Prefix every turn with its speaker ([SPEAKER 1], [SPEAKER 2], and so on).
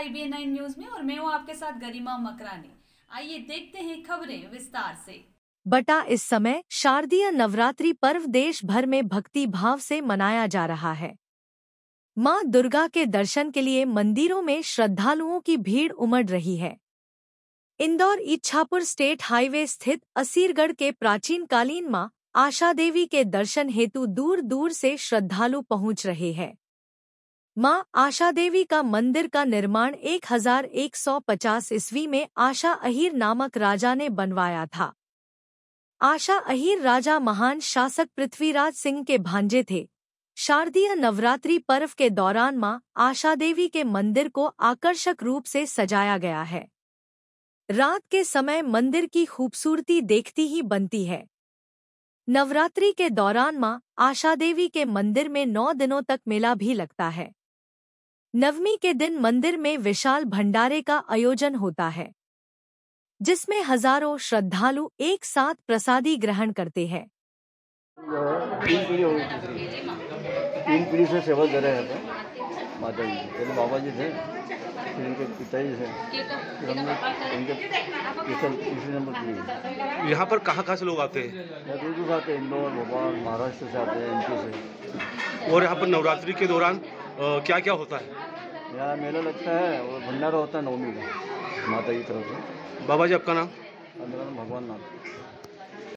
[SPEAKER 1] ABN nine news में और मैं हूँ आपके साथ गरिमा मकरानी। आइए देखते हैं खबरें विस्तार से।
[SPEAKER 2] बटा, इस समय शारदीय नवरात्रि पर्व देश भर में भक्ति भाव से मनाया जा रहा है। माँ दुर्गा के दर्शन के लिए मंदिरों में श्रद्धालुओं की भीड़ उमड़ रही है। इंदौर इच्छापुर स्टेट हाईवे स्थित असीरगढ़ के प्राचीन कालीन माँ आशा देवी के दर्शन हेतु दूर दूर से श्रद्धालु पहुँच रहे हैं। माँ आशा देवी का मंदिर का निर्माण 1150 ईस्वी में आशा अहीर नामक राजा ने बनवाया था। आशा अहीर राजा महान शासक पृथ्वीराज सिंह के भांजे थे। शारदीय नवरात्रि पर्व के दौरान माँ आशा देवी के मंदिर को आकर्षक रूप से सजाया गया है। रात के समय मंदिर की खूबसूरती देखती ही बनती है। नवरात्रि के दौरान माँ आशा देवी के मंदिर में नौ दिनों तक मेला भी लगता है। नवमी के दिन मंदिर में विशाल भंडारे का आयोजन होता है जिसमें हज़ारों श्रद्धालु एक साथ प्रसादी ग्रहण करते हैं।
[SPEAKER 3] तीन पीढ़ी हो तीन पीढ़ी से सेवा दे रहे हैं तो माता जी पहले बाबा जी थे फिर इनके पिताजी थे। फिर हमने इनके तीसरे नंबर पीढ़ी।
[SPEAKER 4] यहाँ पर कहाँ कहाँ से लोग आते हैं?
[SPEAKER 3] दूर दूर आते हैं इंदौर भोपाल महाराष्ट्र से आते हैं एम से।
[SPEAKER 4] और यहाँ पर नवरात्रि के दौरान? क्या क्या होता है?
[SPEAKER 3] यार मेला लगता है और भंडारा होता है नवमी का माता की तरफ़ से।
[SPEAKER 4] बाबा जी आपका
[SPEAKER 3] नाम भगवान नाथ।